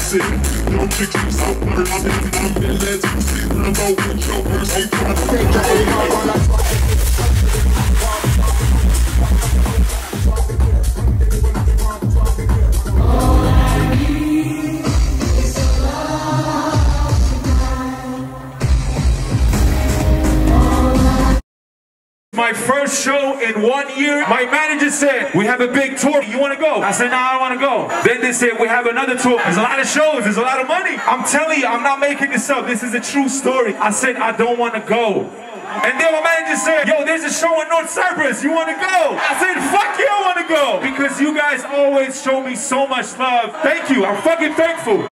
sick. No pictures out there, I'm in, I'm let's see. I'm out with your mercy. Take that My first show in one year, my manager said, we have a big tour, you wanna go? I said, no, I don't wanna go. Then they said, we have another tour. There's a lot of shows, there's a lot of money. I'm telling you, I'm not making this up. This is a true story. I said, I don't wanna go. And then my manager said, yo, there's a show in North Cyprus, you wanna go? I said, fuck yeah, I wanna go. Because you guys always show me so much love. Thank you, I'm fucking thankful.